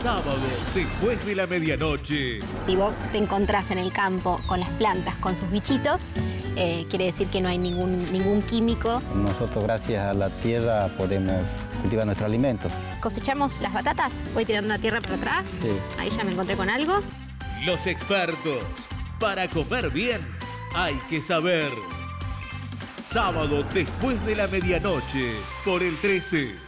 Sábado, después de la medianoche. Si vos te encontrás en el campo con las plantas, con sus bichitos, eh, quiere decir que no hay ningún, ningún químico. Nosotros gracias a la tierra podemos cultivar nuestro alimento. Cosechamos las batatas, voy tirando una tierra para atrás. Sí. Ahí ya me encontré con algo. Los expertos. Para comer bien, hay que saber. Sábado después de la medianoche, por el 13.